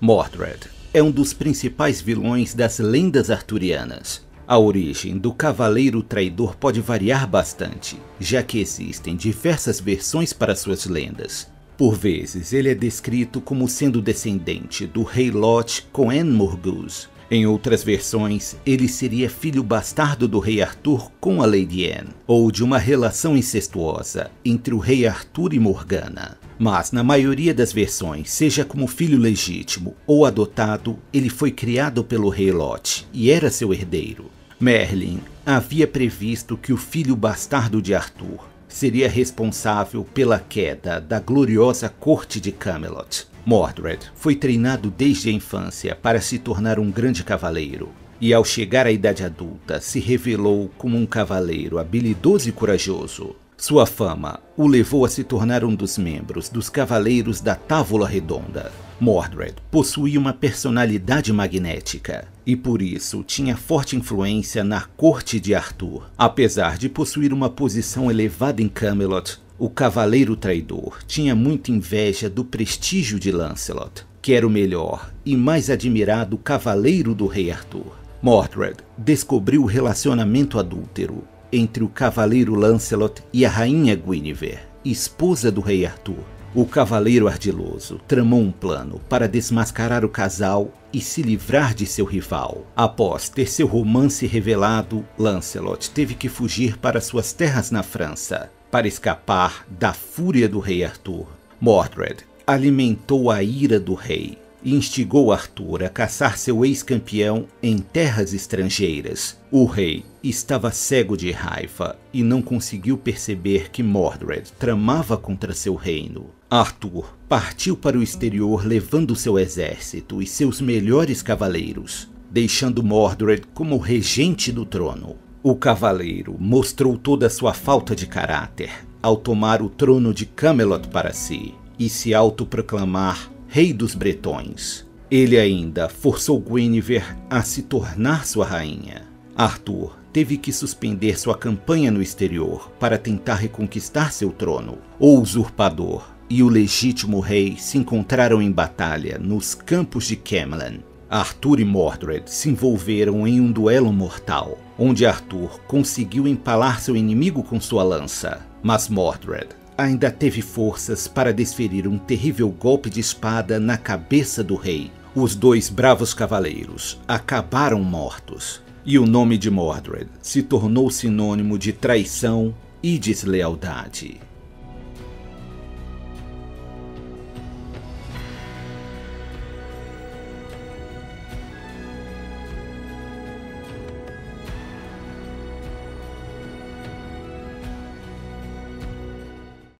Mordred é um dos principais vilões das lendas arturianas. A origem do Cavaleiro Traidor pode variar bastante, já que existem diversas versões para suas lendas. Por vezes, ele é descrito como sendo descendente do rei Lot com Anne Morgause. Em outras versões, ele seria filho bastardo do rei Arthur com a Lady Anne, ou de uma relação incestuosa entre o rei Arthur e Morgana. Mas na maioria das versões, seja como filho legítimo ou adotado, ele foi criado pelo rei Lot e era seu herdeiro. Merlin havia previsto que o filho bastardo de Arthur seria responsável pela queda da gloriosa corte de Camelot. Mordred foi treinado desde a infância para se tornar um grande cavaleiro, e ao chegar à idade adulta se revelou como um cavaleiro habilidoso e corajoso. Sua fama o levou a se tornar um dos membros dos Cavaleiros da Távola Redonda. Mordred possuía uma personalidade magnética e por isso tinha forte influência na corte de Arthur. Apesar de possuir uma posição elevada em Camelot, o Cavaleiro Traidor tinha muita inveja do prestígio de Lancelot, que era o melhor e mais admirado cavaleiro do rei Arthur. Mordred descobriu o relacionamento adúltero entre o cavaleiro Lancelot e a rainha Guinevere, esposa do rei Arthur. O cavaleiro ardiloso tramou um plano para desmascarar o casal e se livrar de seu rival. Após ter seu romance revelado, Lancelot teve que fugir para suas terras na França para escapar da fúria do rei Arthur. Mordred alimentou a ira do rei instigou Arthur a caçar seu ex-campeão em terras estrangeiras. O rei estava cego de raiva e não conseguiu perceber que Mordred tramava contra seu reino. Arthur partiu para o exterior levando seu exército e seus melhores cavaleiros, deixando Mordred como regente do trono. O cavaleiro mostrou toda sua falta de caráter ao tomar o trono de Camelot para si e se autoproclamar rei dos bretões. Ele ainda forçou Guinevere a se tornar sua rainha. Arthur teve que suspender sua campanha no exterior para tentar reconquistar seu trono. O usurpador e o legítimo rei se encontraram em batalha nos campos de Camelon. Arthur e Mordred se envolveram em um duelo mortal, onde Arthur conseguiu empalar seu inimigo com sua lança, mas Mordred ainda teve forças para desferir um terrível golpe de espada na cabeça do rei. Os dois bravos cavaleiros acabaram mortos, e o nome de Mordred se tornou sinônimo de traição e deslealdade.